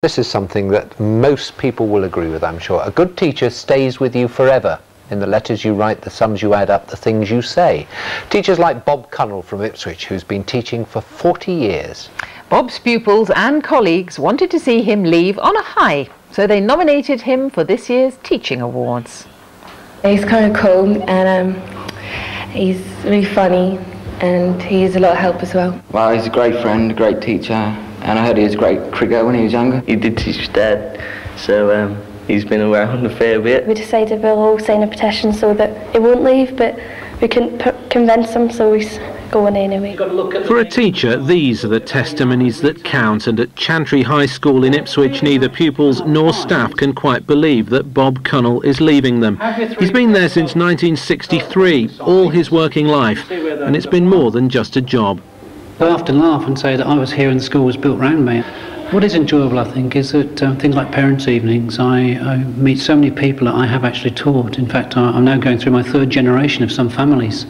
This is something that most people will agree with, I'm sure. A good teacher stays with you forever. In the letters you write, the sums you add up, the things you say. Teachers like Bob Cunnell from Ipswich, who's been teaching for 40 years. Bob's pupils and colleagues wanted to see him leave on a high, so they nominated him for this year's Teaching Awards. He's kind of cool and um, he's really funny and he's a lot of help as well. Well, he's a great friend, a great teacher, and I heard he was a great cricketer when he was younger. He did teach his dad, so um, he's been around a fair bit. We decided we'll all sign a petition so that it won't leave, but we couldn't convince him, so he's going anyway. For a teacher, these are the testimonies that count, and at Chantry High School in Ipswich, neither pupils nor staff can quite believe that Bob Cunnell is leaving them. He's been there since 1963, all his working life, and it's been more than just a job laughed and laugh and say that I was here and the school was built around me. What is enjoyable, I think, is that um, things like parents' evenings, I, I, meet so many people that I have actually taught. In fact, I, am now going through my third generation of some families.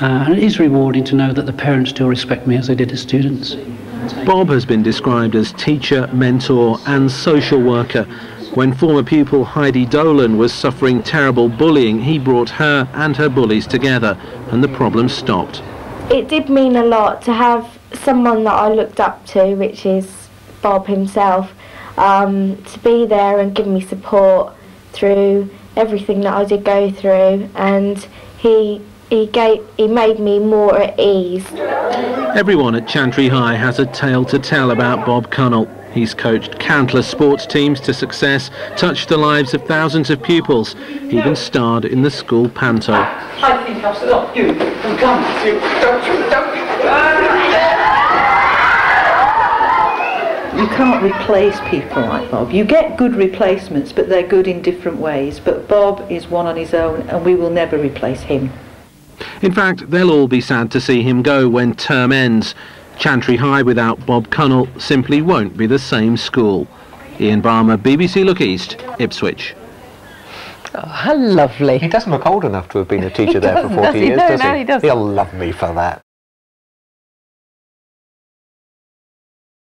Uh, and it is rewarding to know that the parents still respect me as they did as students. Bob has been described as teacher, mentor and social worker. When former pupil Heidi Dolan was suffering terrible bullying, he brought her and her bullies together and the problem stopped it did mean a lot to have someone that I looked up to, which is Bob himself, um, to be there and give me support through everything that I did go through, and he he gave he made me more at ease. Everyone at Chantry High has a tale to tell about Bob Cunnell. He's coached countless sports teams to success, touched the lives of thousands of pupils, even starred in the school panto. I think I've stopped you from coming to you. Don't you, don't you. You can't replace people like Bob. You get good replacements, but they're good in different ways. But Bob is one on his own, and we will never replace him. In fact, they'll all be sad to see him go when term ends. Chantry High without Bob Cunnell simply won't be the same school. Ian Barmer, BBC Look East, Ipswich. Oh, how lovely. He doesn't look old enough to have been a teacher there for 40 years, does he? No, does no, he? he doesn't. He'll love me for that.